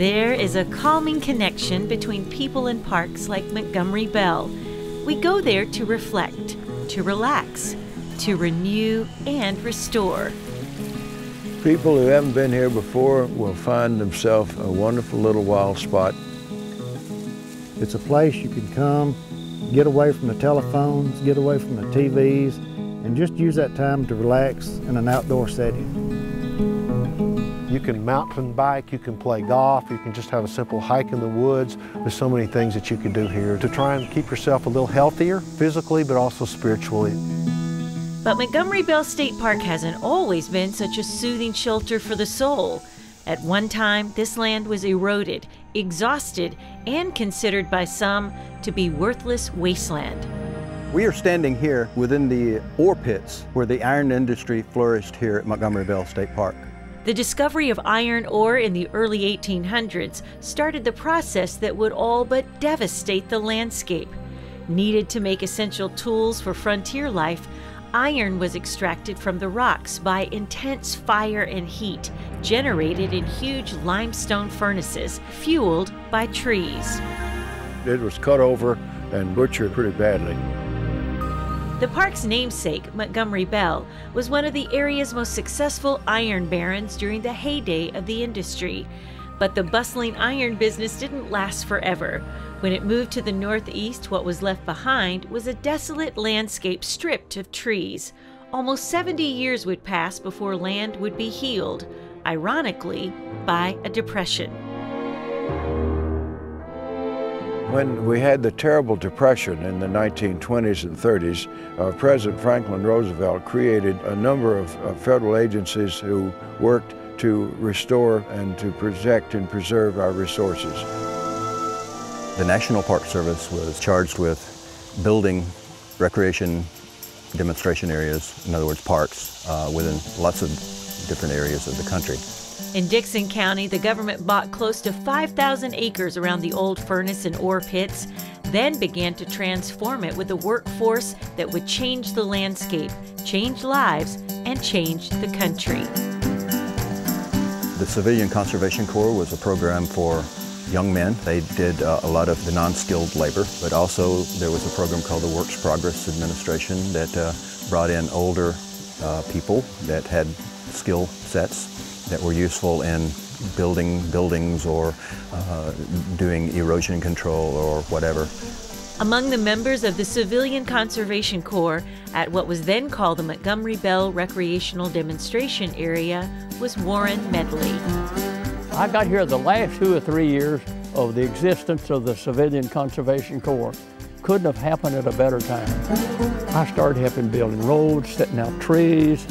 There is a calming connection between people and parks like Montgomery Bell. We go there to reflect, to relax, to renew and restore. People who haven't been here before will find themselves a wonderful little wild spot. It's a place you can come, get away from the telephones, get away from the TVs, and just use that time to relax in an outdoor setting. You can mountain bike, you can play golf, you can just have a simple hike in the woods. There's so many things that you can do here to try and keep yourself a little healthier physically but also spiritually. But Montgomery Bell State Park hasn't always been such a soothing shelter for the soul. At one time, this land was eroded, exhausted, and considered by some to be worthless wasteland. We are standing here within the ore pits where the iron industry flourished here at Montgomery Bell State Park. The discovery of iron ore in the early 1800s started the process that would all but devastate the landscape. Needed to make essential tools for frontier life, iron was extracted from the rocks by intense fire and heat generated in huge limestone furnaces fueled by trees. It was cut over and butchered pretty badly. The park's namesake, Montgomery Bell, was one of the area's most successful iron barons during the heyday of the industry. But the bustling iron business didn't last forever. When it moved to the northeast, what was left behind was a desolate landscape stripped of trees. Almost 70 years would pass before land would be healed, ironically, by a depression. When we had the terrible depression in the 1920s and 30s, uh, President Franklin Roosevelt created a number of, federal agencies who worked to restore and to protect and preserve our resources. The National Park Service was charged with building recreation demonstration areas, in other words, parks, uh, within lots of different areas of the country. In Dickson County, the government bought close to 5,000 acres around the old furnace and ore pits, then began to transform it with a workforce that would change the landscape, change lives, and change the country. The Civilian Conservation Corps was a program for young men. They did uh, a lot of the non-skilled labor, but also there was a program called the Works Progress Administration that uh, brought in older uh, people that had skill sets that were useful in building buildings or uh, doing erosion control or whatever. Among the members of the Civilian Conservation Corps at what was then called the Montgomery Bell Recreational Demonstration Area was Warren Medley. I got here the last two or three years of the existence of the Civilian Conservation Corps. Couldn't have happened at a better time. I started helping building roads, setting out trees,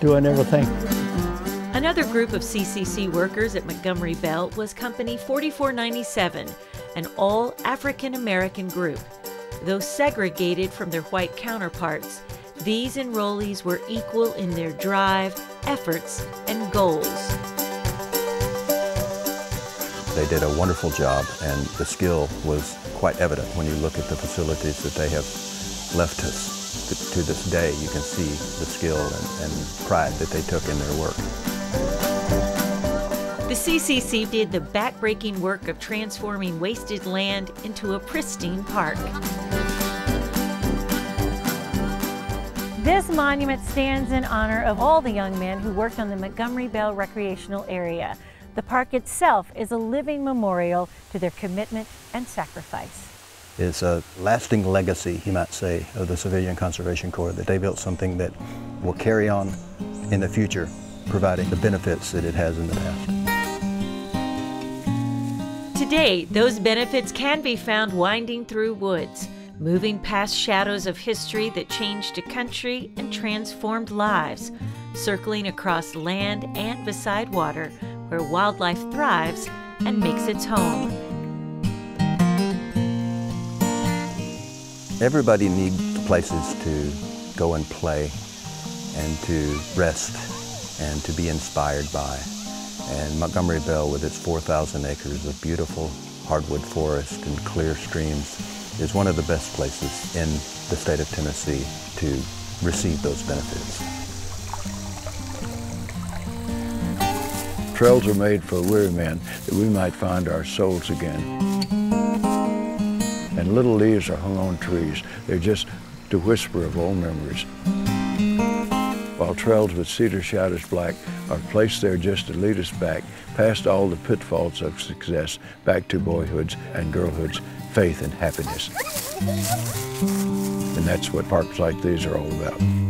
doing everything. Another group of CCC workers at Montgomery Bell was Company 4497, an all African American group. Though segregated from their white counterparts, these enrollees were equal in their drive, efforts, and goals. They did a wonderful job, and the skill was quite evident when you look at the facilities that they have left us. To, this day, you can see the skill and, and pride that they took in their work. The CCC did the backbreaking work of transforming wasted land into a pristine park. This monument stands in honor of all the young men who worked on the Montgomery Bell recreational area. The park itself is a living memorial to their commitment and sacrifice. It's a lasting legacy, you might say, of the Civilian Conservation Corps, that they built something that will carry on in the future, providing the benefits that it has in the past. Today, those benefits can be found winding through woods, moving past shadows of history that changed a country and transformed lives, circling across land and beside water where wildlife thrives and makes its home. Everybody needs places to go and play and to rest and to be inspired by. And Montgomery Bell, with its 4,000 acres of beautiful hardwood forest and clear streams, is one of the best places in the state of Tennessee to receive those benefits. Trails are made for weary men that we might find our souls again. And little leaves are hung on trees. They're just to whisper of old memories. Trails with cedar shadows black are placed there just to lead us back past all the pitfalls of success, back to boyhood's and girlhood's faith and happiness. And that's what parks like these are all about.